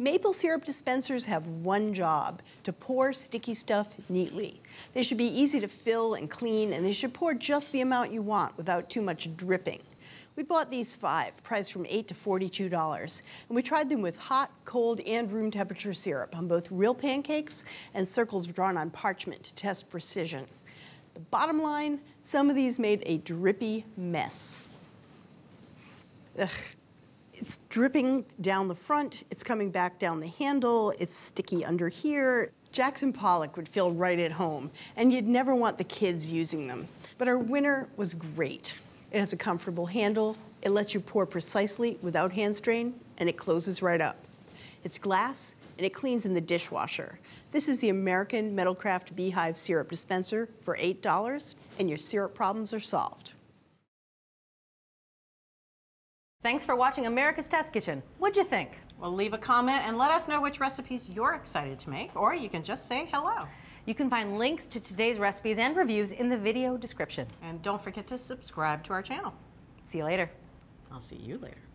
Maple syrup dispensers have one job to pour sticky stuff neatly. They should be easy to fill and clean, and they should pour just the amount you want without too much dripping. We bought these five, priced from 8 to $42, and we tried them with hot, cold, and room temperature syrup on both real pancakes and circles drawn on parchment to test precision. The bottom line, some of these made a drippy mess. Ugh, it's dripping down the front, it's coming back down the handle, it's sticky under here. Jackson Pollock would feel right at home, and you'd never want the kids using them. But our winner was great. It has a comfortable handle, it lets you pour precisely without hand strain, and it closes right up. It's glass, and it cleans in the dishwasher. This is the American Metalcraft Beehive Syrup Dispenser for $8, and your syrup problems are solved. Thanks for watching America's Test Kitchen. What'd you think? Well, leave a comment and let us know which recipes you're excited to make, or you can just say hello. You can find links to today's recipes and reviews in the video description. And don't forget to subscribe to our channel. See you later. I'll see you later.